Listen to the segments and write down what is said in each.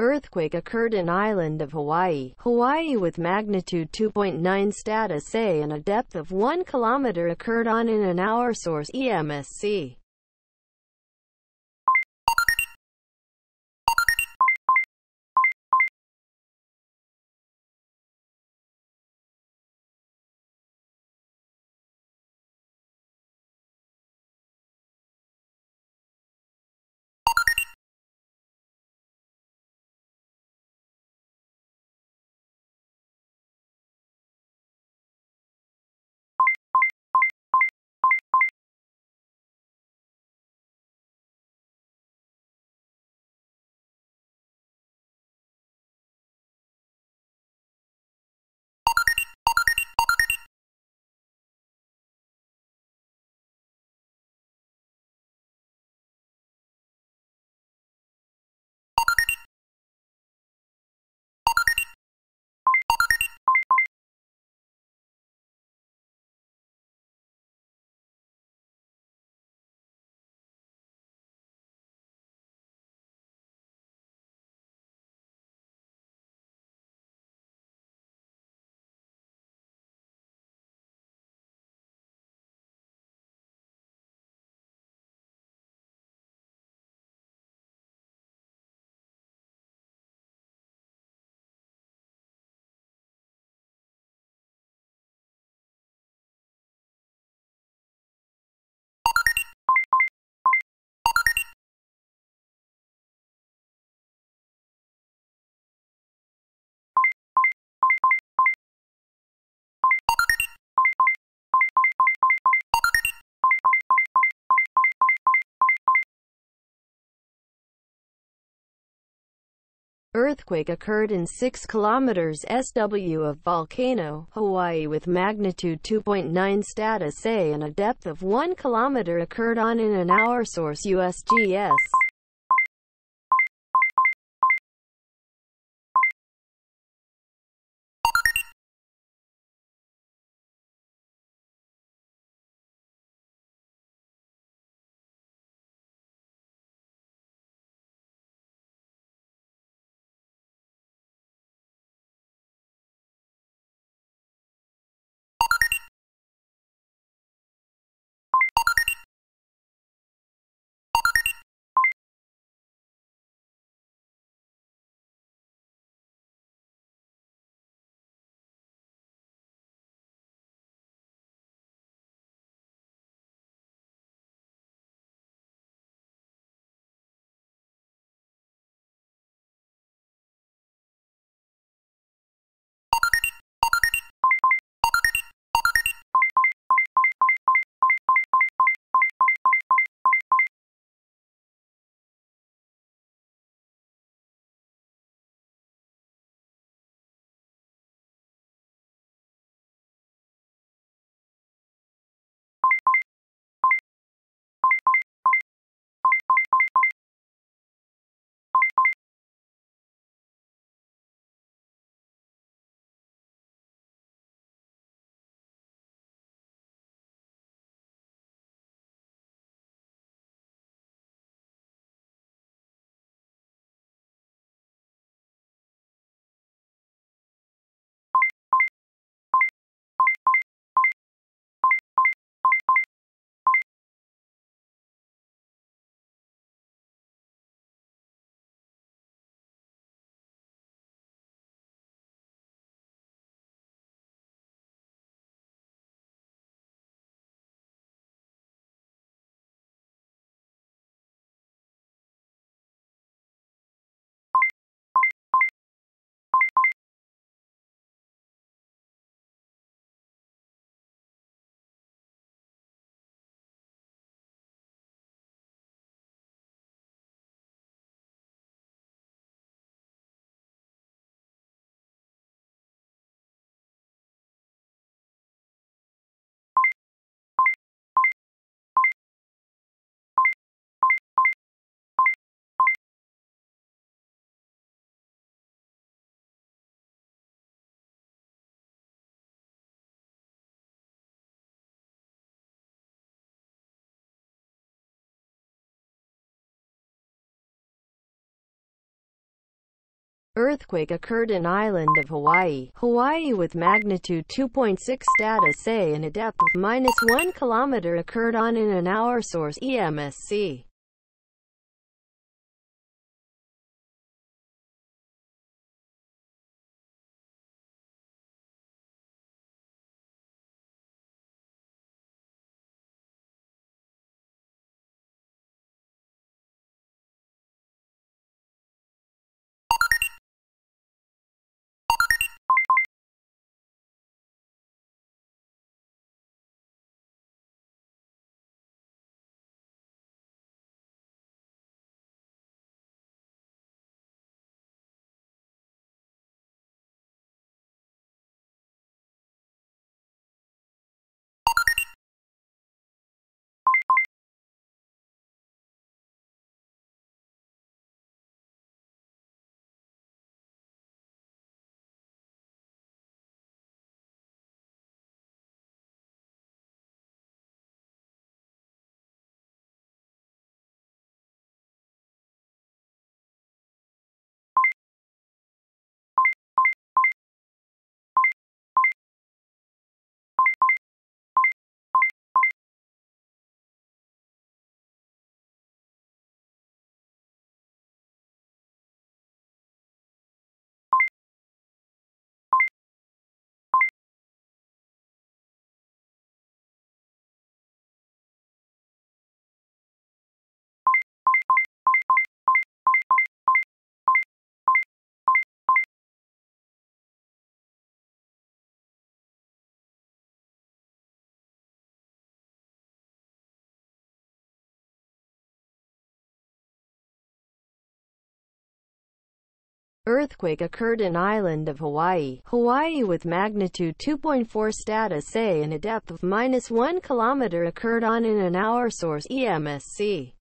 Earthquake occurred in island of Hawaii, Hawaii with magnitude 2.9 status A and a depth of 1 kilometer occurred on in an hour source EMSC. Earthquake occurred in 6 kilometers SW of volcano, Hawaii with magnitude 2.9 status A and a depth of 1 kilometer occurred on in an hour source USGS. Earthquake occurred in island of Hawaii, Hawaii with magnitude 2.6 status A and a depth of minus 1 kilometer occurred on in an hour source EMSC. Earthquake occurred in island of Hawaii, Hawaii with magnitude 2.4 status A and a depth of minus 1 kilometer occurred on in an hour source EMSC.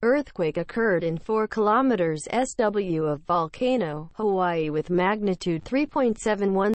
Earthquake occurred in 4 kilometers SW of volcano, Hawaii with magnitude 3.71.